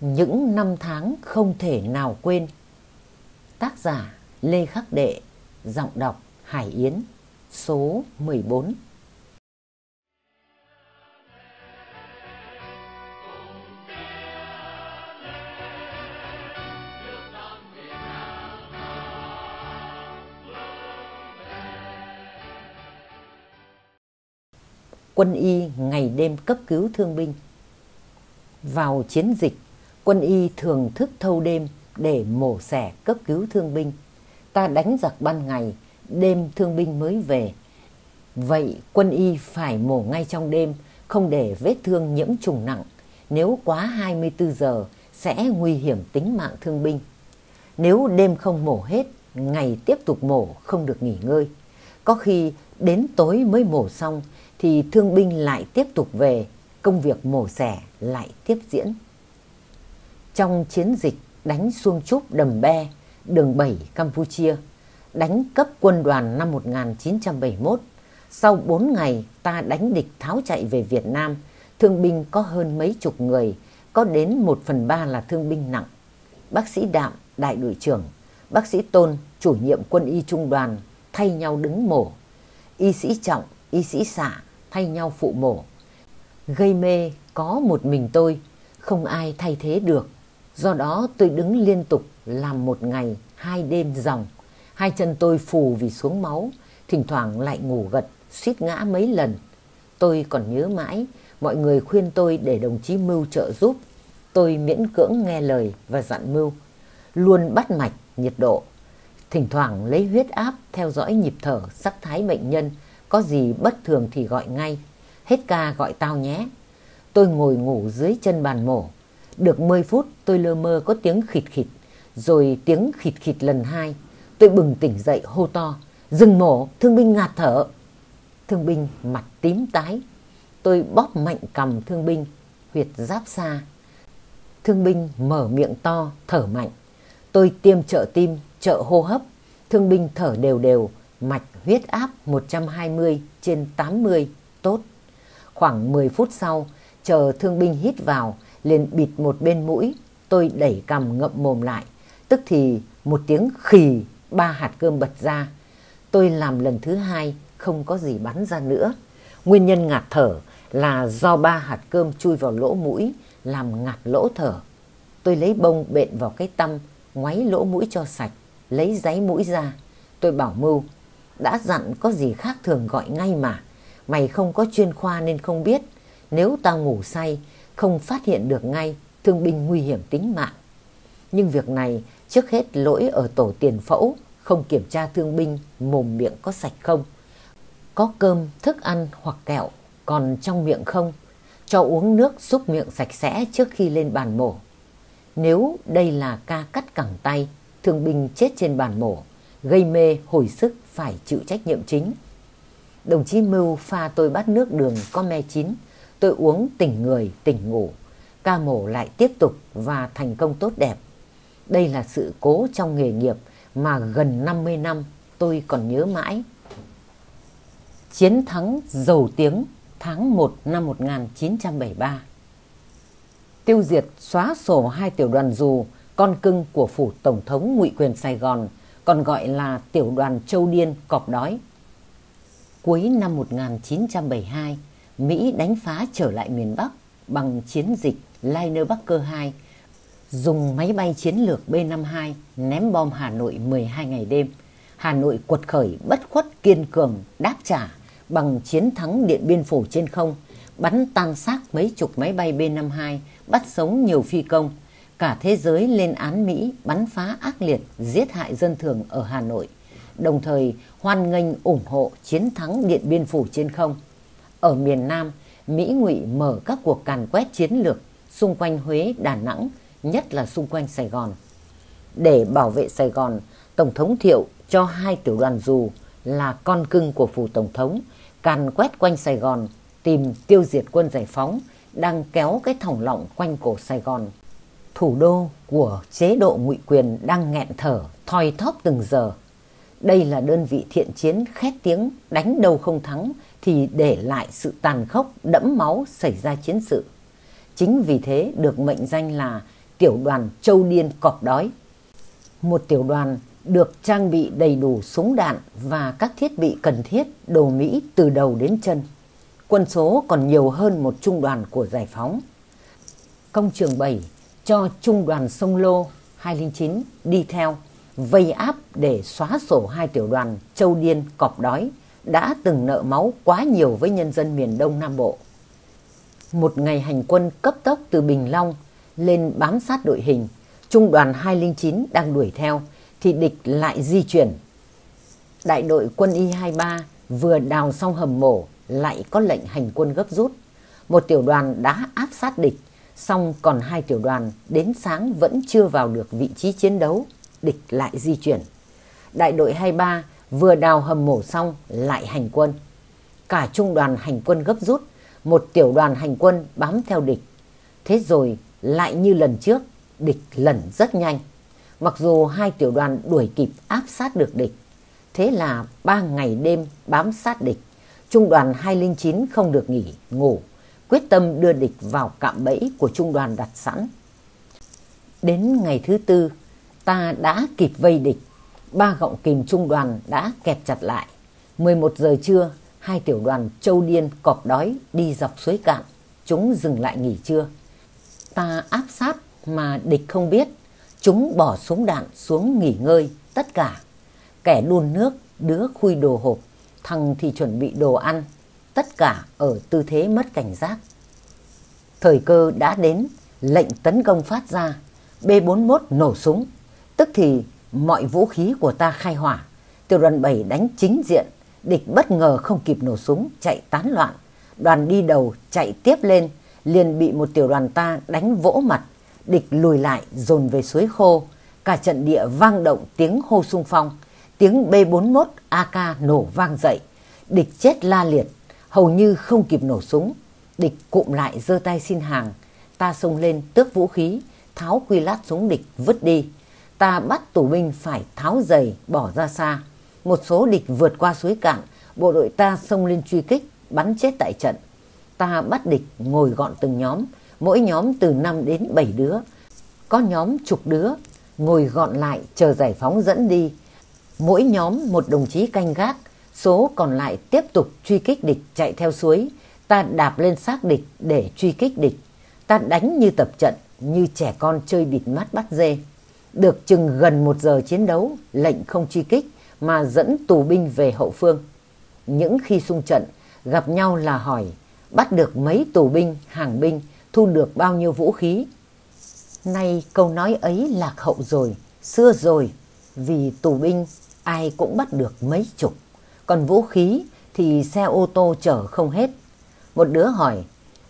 Những năm tháng không thể nào quên. Tác giả Lê Khắc Đệ, Giọng đọc Hải Yến, Số 14 Quân y ngày đêm cấp cứu thương binh. Vào chiến dịch quân y thường thức thâu đêm để mổ xẻ cấp cứu thương binh. Ta đánh giặc ban ngày, đêm thương binh mới về. Vậy quân y phải mổ ngay trong đêm, không để vết thương nhiễm trùng nặng. Nếu quá 24 giờ sẽ nguy hiểm tính mạng thương binh. Nếu đêm không mổ hết, ngày tiếp tục mổ không được nghỉ ngơi. Có khi đến tối mới mổ xong thì thương binh lại tiếp tục về, công việc mổ xẻ lại tiếp diễn trong chiến dịch đánh Xuông Trúc Đầm Be, đường 7 Campuchia, đánh cấp quân đoàn năm 1971. Sau 4 ngày ta đánh địch tháo chạy về Việt Nam, thương binh có hơn mấy chục người, có đến 1 phần 3 là thương binh nặng. Bác sĩ Đạm, đại đội trưởng, bác sĩ Tôn, chủ nhiệm quân y trung đoàn thay nhau đứng mổ. Y sĩ Trọng, y sĩ Xạ thay nhau phụ mổ. Gây mê có một mình tôi, không ai thay thế được Do đó tôi đứng liên tục làm một ngày hai đêm dòng. Hai chân tôi phù vì xuống máu, thỉnh thoảng lại ngủ gật, suýt ngã mấy lần. Tôi còn nhớ mãi, mọi người khuyên tôi để đồng chí Mưu trợ giúp. Tôi miễn cưỡng nghe lời và dặn Mưu. Luôn bắt mạch, nhiệt độ. Thỉnh thoảng lấy huyết áp, theo dõi nhịp thở, sắc thái bệnh nhân. Có gì bất thường thì gọi ngay. Hết ca gọi tao nhé. Tôi ngồi ngủ dưới chân bàn mổ được 10 phút tôi lơ mơ có tiếng khịt khịt, rồi tiếng khịt khịt lần hai. Tôi bừng tỉnh dậy hô to, dừng mổ, thương binh ngạt thở. Thương binh mặt tím tái. Tôi bóp mạnh cầm thương binh, huyệt giáp xa. Thương binh mở miệng to, thở mạnh. Tôi tiêm trợ tim, trợ hô hấp. Thương binh thở đều đều, mạch huyết áp 120 trên 80, tốt. Khoảng 10 phút sau, chờ thương binh hít vào, liền bịt một bên mũi, tôi đẩy cằm ngậm mồm lại, tức thì một tiếng khì ba hạt cơm bật ra. Tôi làm lần thứ hai không có gì bắn ra nữa. Nguyên nhân ngạt thở là do ba hạt cơm chui vào lỗ mũi làm ngạt lỗ thở. Tôi lấy bông bện vào cái tăm, ngoáy lỗ mũi cho sạch, lấy giấy mũi ra. Tôi bảo mưu, đã dặn có gì khác thường gọi ngay mà. Mày không có chuyên khoa nên không biết. Nếu tao ngủ say không phát hiện được ngay thương binh nguy hiểm tính mạng. Nhưng việc này trước hết lỗi ở tổ tiền phẫu, không kiểm tra thương binh mồm miệng có sạch không. Có cơm, thức ăn hoặc kẹo, còn trong miệng không, cho uống nước xúc miệng sạch sẽ trước khi lên bàn mổ. Nếu đây là ca cắt cẳng tay, thương binh chết trên bàn mổ, gây mê, hồi sức phải chịu trách nhiệm chính. Đồng chí Mưu pha tôi bát nước đường có me chín, tôi uống tỉnh người, tỉnh ngủ. Ca mổ lại tiếp tục và thành công tốt đẹp. Đây là sự cố trong nghề nghiệp mà gần 50 năm tôi còn nhớ mãi. Chiến thắng dầu tiếng tháng 1 năm 1973 Tiêu diệt xóa sổ hai tiểu đoàn dù con cưng của phủ Tổng thống ngụy quyền Sài Gòn, còn gọi là tiểu đoàn Châu Điên Cọp Đói. Cuối năm 1972, Mỹ đánh phá trở lại miền Bắc bằng chiến dịch Linebacker Bắc Cơ 2, dùng máy bay chiến lược B-52 ném bom Hà Nội 12 ngày đêm. Hà Nội quật khởi bất khuất kiên cường đáp trả bằng chiến thắng Điện Biên Phủ trên không, bắn tan xác mấy chục máy bay B-52, bắt sống nhiều phi công. Cả thế giới lên án Mỹ bắn phá ác liệt, giết hại dân thường ở Hà Nội, đồng thời hoan nghênh ủng hộ chiến thắng Điện Biên Phủ trên không. Ở miền Nam, Mỹ ngụy mở các cuộc càn quét chiến lược xung quanh Huế, Đà Nẵng, nhất là xung quanh Sài Gòn. Để bảo vệ Sài Gòn, Tổng thống Thiệu cho hai tiểu đoàn dù là con cưng của phủ Tổng thống càn quét quanh Sài Gòn tìm tiêu diệt quân giải phóng đang kéo cái thòng lọng quanh cổ Sài Gòn. Thủ đô của chế độ ngụy quyền đang nghẹn thở, thoi thóp từng giờ. Đây là đơn vị thiện chiến khét tiếng đánh đầu không thắng thì để lại sự tàn khốc, đẫm máu xảy ra chiến sự. Chính vì thế được mệnh danh là tiểu đoàn châu điên cọp đói. Một tiểu đoàn được trang bị đầy đủ súng đạn và các thiết bị cần thiết, đồ Mỹ từ đầu đến chân. Quân số còn nhiều hơn một trung đoàn của giải phóng. Công trường 7 cho trung đoàn sông Lô 209 đi theo, vây áp để xóa sổ hai tiểu đoàn châu điên cọp đói đã từng nợ máu quá nhiều với nhân dân miền Đông Nam Bộ. Một ngày hành quân cấp tốc từ Bình Long lên bám sát đội hình, trung đoàn 209 đang đuổi theo thì địch lại di chuyển. Đại đội quân y 23 vừa đào xong hầm mổ lại có lệnh hành quân gấp rút. Một tiểu đoàn đã áp sát địch, xong còn hai tiểu đoàn đến sáng vẫn chưa vào được vị trí chiến đấu, địch lại di chuyển. Đại đội 23 vừa đào hầm mổ xong lại hành quân. Cả trung đoàn hành quân gấp rút, một tiểu đoàn hành quân bám theo địch. Thế rồi lại như lần trước, địch lẩn rất nhanh. Mặc dù hai tiểu đoàn đuổi kịp áp sát được địch. Thế là ba ngày đêm bám sát địch. Trung đoàn 209 không được nghỉ, ngủ. Quyết tâm đưa địch vào cạm bẫy của trung đoàn đặt sẵn. Đến ngày thứ tư, ta đã kịp vây địch ba gọng kìm trung đoàn đã kẹp chặt lại. 11 giờ trưa, hai tiểu đoàn châu điên cọp đói đi dọc suối cạn. Chúng dừng lại nghỉ trưa. Ta áp sát mà địch không biết. Chúng bỏ súng đạn xuống nghỉ ngơi, tất cả. Kẻ đun nước, đứa khui đồ hộp, thằng thì chuẩn bị đồ ăn. Tất cả ở tư thế mất cảnh giác. Thời cơ đã đến, lệnh tấn công phát ra. B-41 nổ súng. Tức thì mọi vũ khí của ta khai hỏa. Tiểu đoàn 7 đánh chính diện, địch bất ngờ không kịp nổ súng, chạy tán loạn. Đoàn đi đầu chạy tiếp lên, liền bị một tiểu đoàn ta đánh vỗ mặt. Địch lùi lại dồn về suối khô. Cả trận địa vang động tiếng hô sung phong. Tiếng B-41 AK nổ vang dậy. Địch chết la liệt, hầu như không kịp nổ súng. Địch cụm lại giơ tay xin hàng. Ta xông lên tước vũ khí, tháo quy lát súng địch vứt đi ta bắt tù binh phải tháo giày bỏ ra xa. Một số địch vượt qua suối cạn, bộ đội ta xông lên truy kích, bắn chết tại trận. Ta bắt địch ngồi gọn từng nhóm, mỗi nhóm từ 5 đến 7 đứa. Có nhóm chục đứa, ngồi gọn lại chờ giải phóng dẫn đi. Mỗi nhóm một đồng chí canh gác, số còn lại tiếp tục truy kích địch chạy theo suối. Ta đạp lên xác địch để truy kích địch. Ta đánh như tập trận, như trẻ con chơi bịt mắt bắt dê. Được chừng gần một giờ chiến đấu, lệnh không truy kích mà dẫn tù binh về hậu phương. Những khi xung trận, gặp nhau là hỏi bắt được mấy tù binh, hàng binh, thu được bao nhiêu vũ khí. Nay câu nói ấy lạc hậu rồi, xưa rồi, vì tù binh ai cũng bắt được mấy chục, còn vũ khí thì xe ô tô chở không hết. Một đứa hỏi,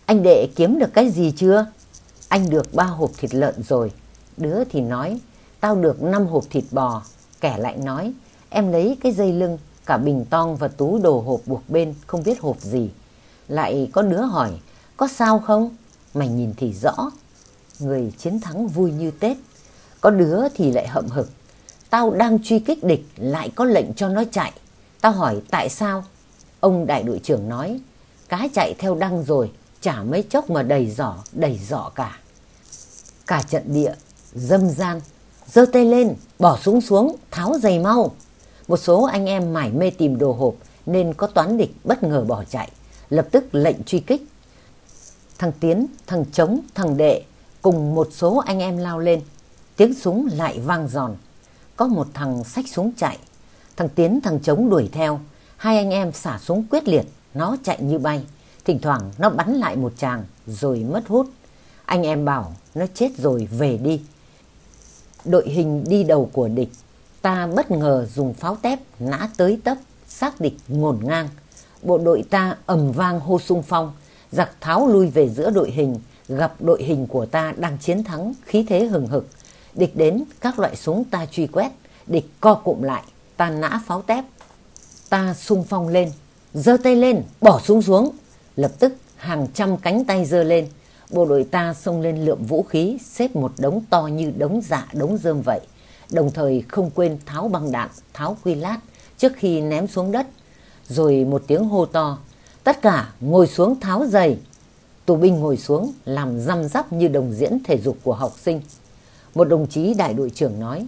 anh đệ kiếm được cái gì chưa? Anh được ba hộp thịt lợn rồi. Đứa thì nói, Tao được 5 hộp thịt bò. Kẻ lại nói, em lấy cái dây lưng, cả bình tong và tú đồ hộp buộc bên, không biết hộp gì. Lại có đứa hỏi, có sao không? Mày nhìn thì rõ. Người chiến thắng vui như Tết. Có đứa thì lại hậm hực. Tao đang truy kích địch, lại có lệnh cho nó chạy. Tao hỏi tại sao? Ông đại đội trưởng nói, cá chạy theo đăng rồi, chả mấy chốc mà đầy giỏ, đầy giỏ cả. Cả trận địa, dâm gian, giơ tay lên, bỏ súng xuống, tháo giày mau. Một số anh em mải mê tìm đồ hộp nên có toán địch bất ngờ bỏ chạy, lập tức lệnh truy kích. Thằng Tiến, thằng Trống, thằng Đệ cùng một số anh em lao lên, tiếng súng lại vang giòn. Có một thằng xách súng chạy, thằng Tiến, thằng Trống đuổi theo, hai anh em xả súng quyết liệt, nó chạy như bay. Thỉnh thoảng nó bắn lại một chàng rồi mất hút. Anh em bảo nó chết rồi về đi đội hình đi đầu của địch, ta bất ngờ dùng pháo tép nã tới tấp, xác địch ngổn ngang. Bộ đội ta ầm vang hô sung phong, giặc tháo lui về giữa đội hình, gặp đội hình của ta đang chiến thắng, khí thế hừng hực. Địch đến, các loại súng ta truy quét, địch co cụm lại, ta nã pháo tép. Ta sung phong lên, giơ tay lên, bỏ súng xuống. Lập tức hàng trăm cánh tay giơ lên, bộ đội ta xông lên lượm vũ khí xếp một đống to như đống dạ đống rơm vậy đồng thời không quên tháo băng đạn tháo quy lát trước khi ném xuống đất rồi một tiếng hô to tất cả ngồi xuống tháo giày Tù binh ngồi xuống làm răm rắp như đồng diễn thể dục của học sinh. Một đồng chí đại đội trưởng nói,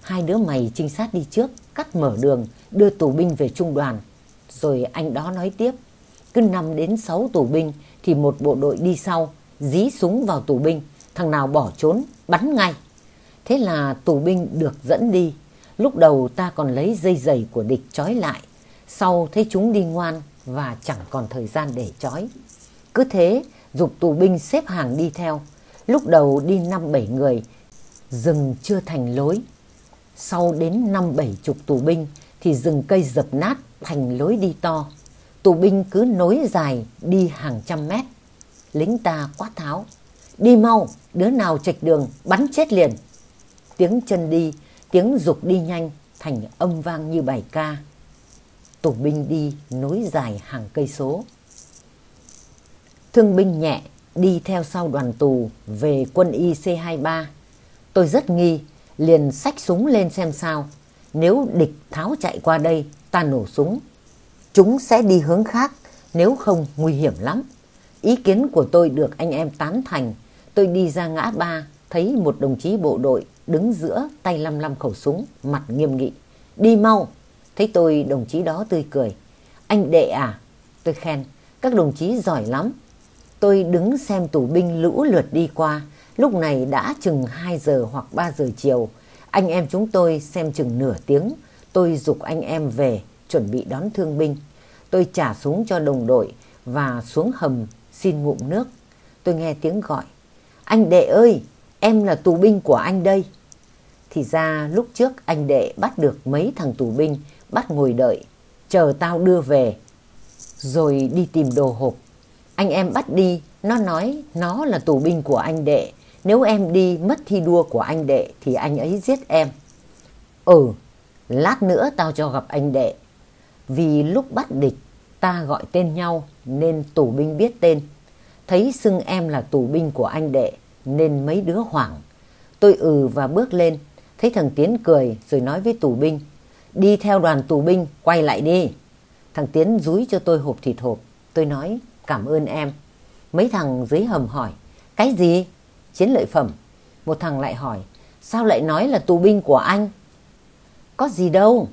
hai đứa mày trinh sát đi trước, cắt mở đường, đưa tù binh về trung đoàn. Rồi anh đó nói tiếp, cứ 5 đến 6 tù binh thì một bộ đội đi sau, dí súng vào tù binh, thằng nào bỏ trốn, bắn ngay. Thế là tù binh được dẫn đi. Lúc đầu ta còn lấy dây giày của địch trói lại, sau thấy chúng đi ngoan và chẳng còn thời gian để trói. Cứ thế, dục tù binh xếp hàng đi theo. Lúc đầu đi năm bảy người, rừng chưa thành lối. Sau đến năm bảy chục tù binh thì rừng cây dập nát thành lối đi to. Tù binh cứ nối dài đi hàng trăm mét. Lính ta quát tháo. Đi mau, đứa nào chạch đường, bắn chết liền. Tiếng chân đi, tiếng dục đi nhanh thành âm vang như bài ca. Tù binh đi nối dài hàng cây số. Thương binh nhẹ đi theo sau đoàn tù về quân y C23. Tôi rất nghi, liền xách súng lên xem sao. Nếu địch tháo chạy qua đây, ta nổ súng. Chúng sẽ đi hướng khác, nếu không nguy hiểm lắm. Ý kiến của tôi được anh em tán thành. Tôi đi ra ngã ba, thấy một đồng chí bộ đội đứng giữa tay lăm lăm khẩu súng, mặt nghiêm nghị. Đi mau! Thấy tôi đồng chí đó tươi cười. Anh đệ à? Tôi khen, các đồng chí giỏi lắm. Tôi đứng xem tù binh lũ lượt đi qua, lúc này đã chừng 2 giờ hoặc 3 giờ chiều. Anh em chúng tôi xem chừng nửa tiếng, tôi dục anh em về chuẩn bị đón thương binh. Tôi trả súng cho đồng đội và xuống hầm xin ngụm nước. Tôi nghe tiếng gọi. Anh đệ ơi, em là tù binh của anh đây. Thì ra lúc trước anh đệ bắt được mấy thằng tù binh, bắt ngồi đợi, chờ tao đưa về. Rồi đi tìm đồ hộp. Anh em bắt đi, nó nói nó là tù binh của anh đệ. Nếu em đi mất thi đua của anh đệ thì anh ấy giết em. Ừ, lát nữa tao cho gặp anh đệ. Vì lúc bắt địch ta gọi tên nhau nên tù binh biết tên. Thấy xưng em là tù binh của anh đệ nên mấy đứa hoảng. Tôi ừ và bước lên. Thấy thằng Tiến cười rồi nói với tù binh. Đi theo đoàn tù binh, quay lại đi. Thằng Tiến rúi cho tôi hộp thịt hộp. Tôi nói cảm ơn em. Mấy thằng dưới hầm hỏi. Cái gì? Chiến lợi phẩm. Một thằng lại hỏi. Sao lại nói là tù binh của anh? Có gì đâu.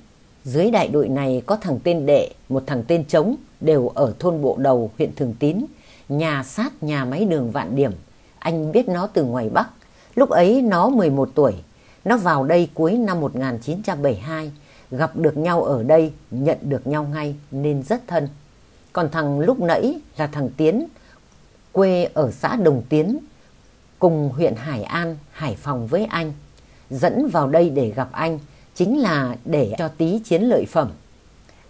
Dưới đại đội này có thằng tên Đệ, một thằng tên Trống, đều ở thôn Bộ Đầu, huyện Thường Tín, nhà sát nhà máy đường Vạn Điểm. Anh biết nó từ ngoài Bắc. Lúc ấy nó 11 tuổi. Nó vào đây cuối năm 1972, gặp được nhau ở đây, nhận được nhau ngay nên rất thân. Còn thằng lúc nãy là thằng Tiến, quê ở xã Đồng Tiến, cùng huyện Hải An, Hải Phòng với anh. Dẫn vào đây để gặp anh, chính là để cho tí chiến lợi phẩm.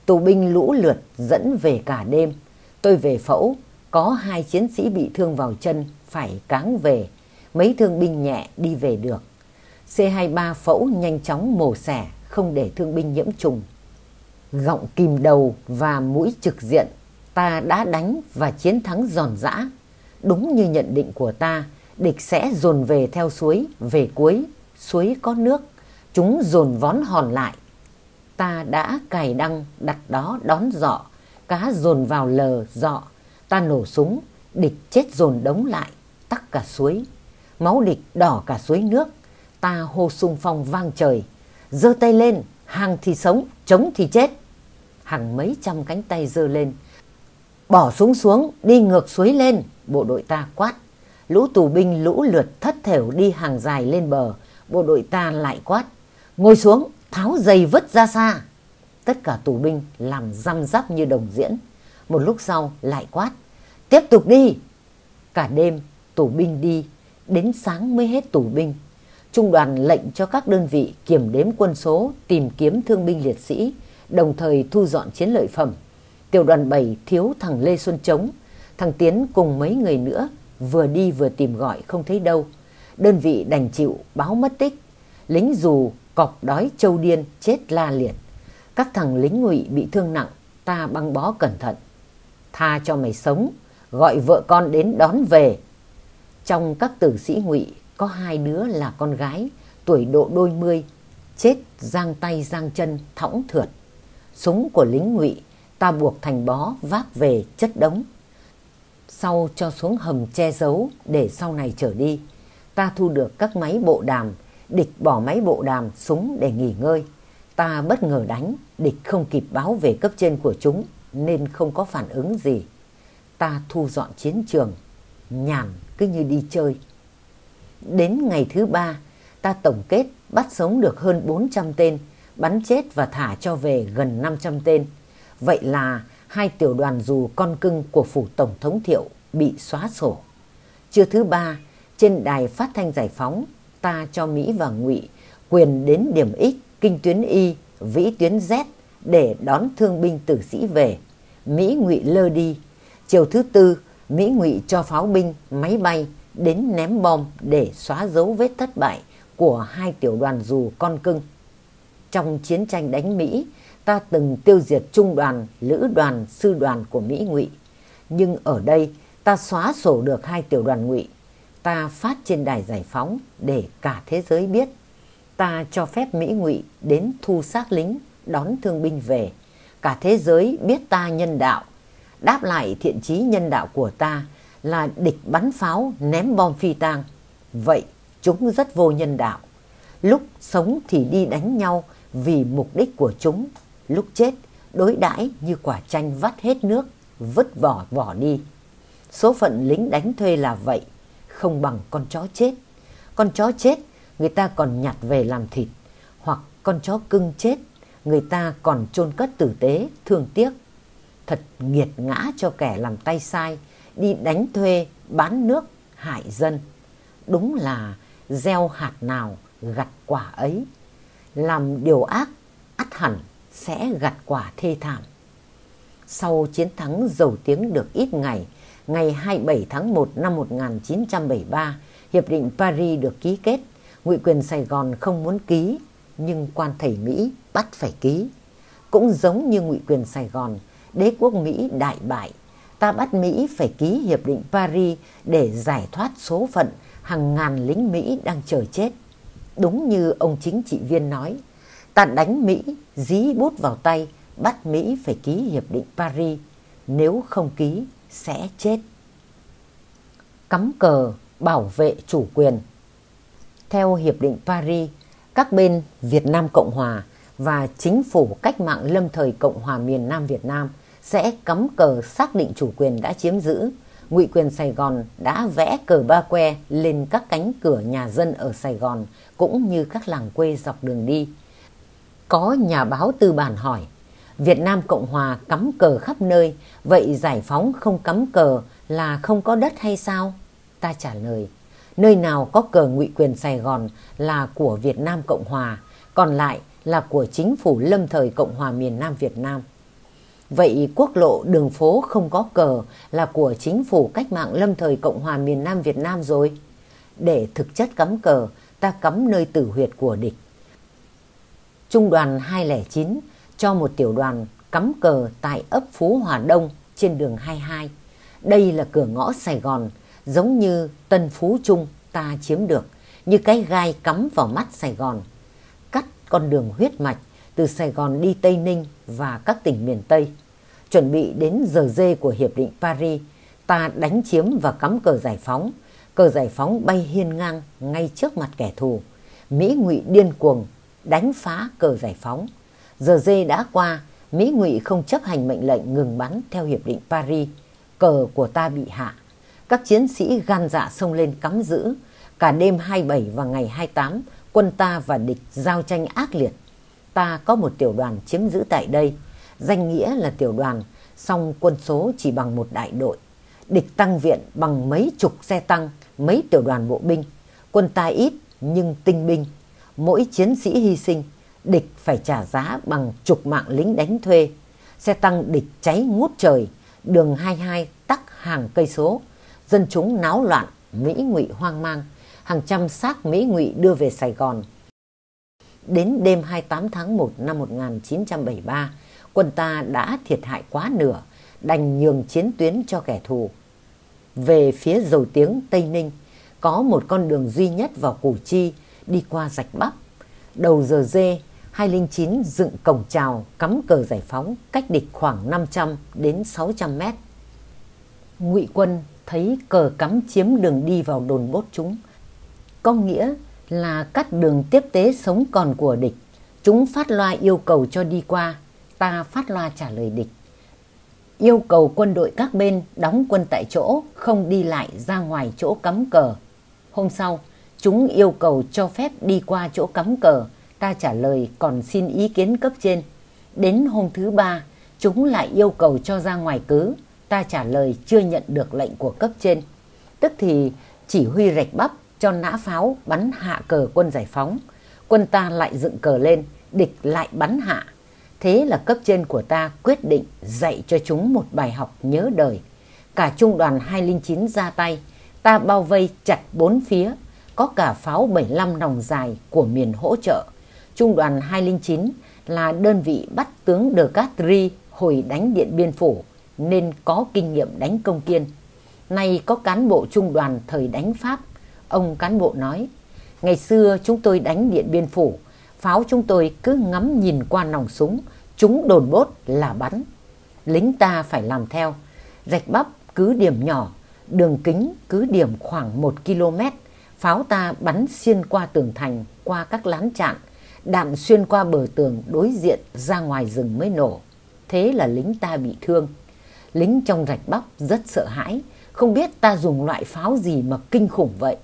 Tù binh lũ lượt dẫn về cả đêm. Tôi về phẫu, có hai chiến sĩ bị thương vào chân, phải cáng về. Mấy thương binh nhẹ đi về được. C-23 phẫu nhanh chóng mổ xẻ, không để thương binh nhiễm trùng. Gọng kìm đầu và mũi trực diện, ta đã đánh và chiến thắng giòn giã. Đúng như nhận định của ta, địch sẽ dồn về theo suối, về cuối, suối có nước chúng dồn vón hòn lại. Ta đã cài đăng đặt đó đón dọ, cá dồn vào lờ dọ, ta nổ súng, địch chết dồn đống lại, tắc cả suối. Máu địch đỏ cả suối nước, ta hô sung phong vang trời, giơ tay lên, hàng thì sống, chống thì chết. Hàng mấy trăm cánh tay giơ lên, bỏ súng xuống, đi ngược suối lên, bộ đội ta quát. Lũ tù binh lũ lượt thất thểu đi hàng dài lên bờ, bộ đội ta lại quát ngồi xuống, tháo giày vứt ra xa. Tất cả tù binh làm răm rắp như đồng diễn. Một lúc sau lại quát, tiếp tục đi. Cả đêm, tù binh đi. Đến sáng mới hết tù binh. Trung đoàn lệnh cho các đơn vị kiểm đếm quân số, tìm kiếm thương binh liệt sĩ, đồng thời thu dọn chiến lợi phẩm. Tiểu đoàn 7 thiếu thằng Lê Xuân Trống, thằng Tiến cùng mấy người nữa vừa đi vừa tìm gọi không thấy đâu. Đơn vị đành chịu, báo mất tích. Lính dù cọp đói châu điên chết la liệt. Các thằng lính ngụy bị thương nặng, ta băng bó cẩn thận. Tha cho mày sống, gọi vợ con đến đón về. Trong các tử sĩ ngụy có hai đứa là con gái, tuổi độ đôi mươi, chết giang tay giang chân thõng thượt. Súng của lính ngụy ta buộc thành bó vác về chất đống. Sau cho xuống hầm che giấu để sau này trở đi. Ta thu được các máy bộ đàm, địch bỏ máy bộ đàm súng để nghỉ ngơi. Ta bất ngờ đánh, địch không kịp báo về cấp trên của chúng nên không có phản ứng gì. Ta thu dọn chiến trường, nhàn cứ như đi chơi. Đến ngày thứ ba, ta tổng kết bắt sống được hơn 400 tên, bắn chết và thả cho về gần 500 tên. Vậy là hai tiểu đoàn dù con cưng của phủ Tổng thống Thiệu bị xóa sổ. Trưa thứ ba, trên đài phát thanh giải phóng, ta cho Mỹ và Ngụy quyền đến điểm X, kinh tuyến Y, vĩ tuyến Z để đón thương binh tử sĩ về. Mỹ Ngụy lơ đi. Chiều thứ tư, Mỹ Ngụy cho pháo binh, máy bay đến ném bom để xóa dấu vết thất bại của hai tiểu đoàn dù con cưng. Trong chiến tranh đánh Mỹ, ta từng tiêu diệt trung đoàn, lữ đoàn, sư đoàn của Mỹ ngụy. Nhưng ở đây, ta xóa sổ được hai tiểu đoàn ngụy. Ta phát trên đài giải phóng để cả thế giới biết. Ta cho phép Mỹ ngụy đến thu xác lính, đón thương binh về. Cả thế giới biết ta nhân đạo. Đáp lại thiện chí nhân đạo của ta là địch bắn pháo ném bom phi tang. Vậy chúng rất vô nhân đạo. Lúc sống thì đi đánh nhau vì mục đích của chúng. Lúc chết đối đãi như quả chanh vắt hết nước, vứt vỏ vỏ đi. Số phận lính đánh thuê là vậy, không bằng con chó chết. Con chó chết người ta còn nhặt về làm thịt, hoặc con chó cưng chết người ta còn chôn cất tử tế, thương tiếc. Thật nghiệt ngã cho kẻ làm tay sai, đi đánh thuê, bán nước, hại dân. Đúng là gieo hạt nào gặt quả ấy. Làm điều ác, ắt hẳn sẽ gặt quả thê thảm. Sau chiến thắng giàu tiếng được ít ngày, ngày 27 tháng 1 năm 1973, Hiệp định Paris được ký kết. Ngụy quyền Sài Gòn không muốn ký, nhưng quan thầy Mỹ bắt phải ký. Cũng giống như Ngụy quyền Sài Gòn, đế quốc Mỹ đại bại. Ta bắt Mỹ phải ký Hiệp định Paris để giải thoát số phận hàng ngàn lính Mỹ đang chờ chết. Đúng như ông chính trị viên nói, ta đánh Mỹ, dí bút vào tay, bắt Mỹ phải ký Hiệp định Paris, nếu không ký sẽ chết. Cắm cờ bảo vệ chủ quyền Theo Hiệp định Paris, các bên Việt Nam Cộng Hòa và Chính phủ Cách mạng Lâm thời Cộng hòa miền Nam Việt Nam sẽ cắm cờ xác định chủ quyền đã chiếm giữ ngụy quyền Sài Gòn đã vẽ cờ ba que lên các cánh cửa nhà dân ở Sài Gòn cũng như các làng quê dọc đường đi. Có nhà báo tư bản hỏi, Việt Nam Cộng Hòa cắm cờ khắp nơi, vậy giải phóng không cắm cờ là không có đất hay sao? Ta trả lời, nơi nào có cờ ngụy quyền Sài Gòn là của Việt Nam Cộng Hòa, còn lại là của chính phủ lâm thời Cộng hòa miền Nam Việt Nam. Vậy quốc lộ đường phố không có cờ là của chính phủ cách mạng lâm thời Cộng hòa miền Nam Việt Nam rồi. Để thực chất cắm cờ, ta cắm nơi tử huyệt của địch. Trung đoàn 209 cho một tiểu đoàn cắm cờ tại ấp Phú Hòa Đông trên đường 22. Đây là cửa ngõ Sài Gòn, giống như Tân Phú Trung ta chiếm được, như cái gai cắm vào mắt Sài Gòn. Cắt con đường huyết mạch từ Sài Gòn đi Tây Ninh và các tỉnh miền Tây. Chuẩn bị đến giờ dê của Hiệp định Paris, ta đánh chiếm và cắm cờ giải phóng. Cờ giải phóng bay hiên ngang ngay trước mặt kẻ thù. Mỹ ngụy điên cuồng đánh phá cờ giải phóng. Giờ dê đã qua, Mỹ ngụy không chấp hành mệnh lệnh ngừng bắn theo Hiệp định Paris. Cờ của ta bị hạ. Các chiến sĩ gan dạ xông lên cắm giữ. Cả đêm 27 và ngày 28, quân ta và địch giao tranh ác liệt ta có một tiểu đoàn chiếm giữ tại đây, danh nghĩa là tiểu đoàn, song quân số chỉ bằng một đại đội. Địch tăng viện bằng mấy chục xe tăng, mấy tiểu đoàn bộ binh. Quân ta ít nhưng tinh binh. Mỗi chiến sĩ hy sinh, địch phải trả giá bằng chục mạng lính đánh thuê. Xe tăng địch cháy ngút trời, đường 22 tắc hàng cây số. Dân chúng náo loạn, Mỹ ngụy hoang mang. Hàng trăm xác Mỹ ngụy đưa về Sài Gòn Đến đêm 28 tháng 1 năm 1973, quân ta đã thiệt hại quá nửa, đành nhường chiến tuyến cho kẻ thù. Về phía dầu tiếng Tây Ninh, có một con đường duy nhất vào Củ Chi đi qua rạch Bắp. Đầu giờ dê, 209 dựng cổng trào cắm cờ giải phóng cách địch khoảng 500 đến 600 mét. ngụy quân thấy cờ cắm chiếm đường đi vào đồn bốt chúng. Có nghĩa là cắt đường tiếp tế sống còn của địch. Chúng phát loa yêu cầu cho đi qua ta phát loa trả lời địch. Yêu cầu quân đội các bên đóng quân tại chỗ không đi lại ra ngoài chỗ cắm cờ. Hôm sau chúng yêu cầu cho phép đi qua chỗ cắm cờ. Ta trả lời, còn xin ý kiến cấp trên. Đến hôm thứ ba, chúng lại yêu cầu cho ra ngoài cứ. Ta trả lời, chưa nhận được lệnh của cấp trên. Tức thì chỉ huy rạch bắp cho nã pháo bắn hạ cờ quân giải phóng. Quân ta lại dựng cờ lên, địch lại bắn hạ. Thế là cấp trên của ta quyết định dạy cho chúng một bài học nhớ đời. Cả trung đoàn 209 ra tay, ta bao vây chặt bốn phía có cả pháo 75 nòng dài của miền hỗ trợ trung đoàn 209 là đơn vị bắt tướng De Castries hồi đánh Điện Biên Phủ nên có kinh nghiệm đánh công kiên. Nay có cán bộ trung đoàn thời đánh Pháp, ông cán bộ nói, ngày xưa chúng tôi đánh Điện Biên Phủ, pháo chúng tôi cứ ngắm nhìn qua nòng súng, chúng đồn bốt là bắn. Lính ta phải làm theo, rạch bắp cứ điểm nhỏ, đường kính cứ điểm khoảng 1 km, pháo ta bắn xuyên qua tường thành, qua các lán trạng, đạn xuyên qua bờ tường đối diện ra ngoài rừng mới nổ. Thế là lính ta bị thương. Lính trong rạch bóc rất sợ hãi, không biết ta dùng loại pháo gì mà kinh khủng vậy.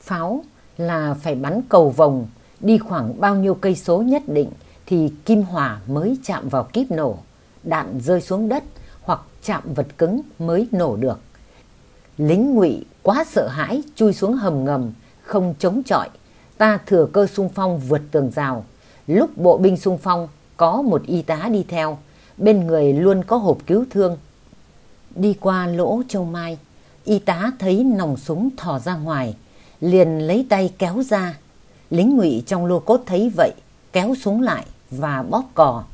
Pháo là phải bắn cầu vòng, đi khoảng bao nhiêu cây số nhất định thì kim hỏa mới chạm vào kíp nổ, đạn rơi xuống đất hoặc chạm vật cứng mới nổ được. Lính ngụy quá sợ hãi chui xuống hầm ngầm, không chống chọi. Ta thừa cơ xung phong vượt tường rào. Lúc bộ binh xung phong có một y tá đi theo, bên người luôn có hộp cứu thương. Đi qua lỗ châu mai, y tá thấy nòng súng thò ra ngoài, liền lấy tay kéo ra. Lính ngụy trong lô cốt thấy vậy, kéo súng lại và bóp cò.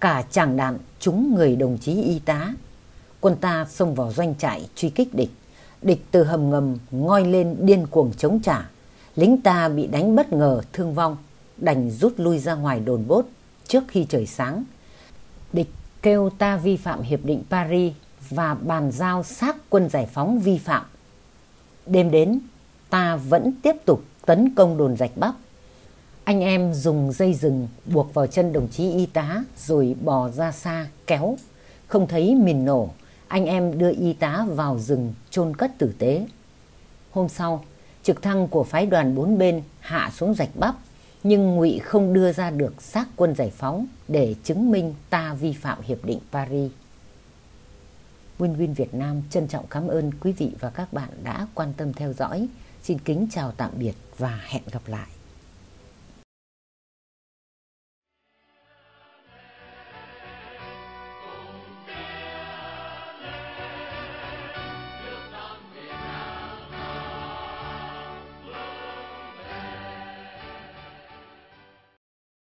Cả chàng đạn trúng người đồng chí y tá. Quân ta xông vào doanh trại truy kích địch. Địch từ hầm ngầm ngoi lên điên cuồng chống trả. Lính ta bị đánh bất ngờ thương vong, đành rút lui ra ngoài đồn bốt trước khi trời sáng. Địch kêu ta vi phạm Hiệp định Paris và bàn giao xác quân giải phóng vi phạm. Đêm đến, ta vẫn tiếp tục tấn công đồn rạch bắp. Anh em dùng dây rừng buộc vào chân đồng chí y tá rồi bò ra xa kéo. Không thấy mìn nổ, anh em đưa y tá vào rừng chôn cất tử tế. Hôm sau, trực thăng của phái đoàn bốn bên hạ xuống rạch bắp nhưng ngụy không đưa ra được xác quân giải phóng để chứng minh ta vi phạm hiệp định paris. Win win việt nam trân trọng cảm ơn quý vị và các bạn đã quan tâm theo dõi. Xin kính chào tạm biệt và hẹn gặp lại.